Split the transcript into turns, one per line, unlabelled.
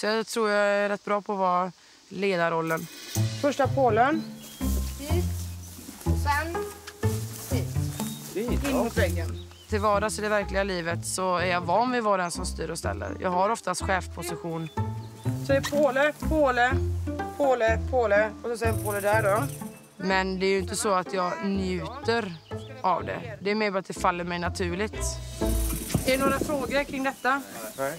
Så jag tror jag är rätt bra på att vara ledarrollen. Första pålen.
Hit. Och sen hit.
In mot väggen. Till vardags i det verkliga livet så är jag van vid att vara den som styr och ställer. Jag har oftast chefposition. Så det är påle, påle, påle, påle och så sen påle där då. Men det är ju inte så att jag njuter av det. Det är mer bara att det faller mig naturligt. Är det några frågor kring detta? Nej.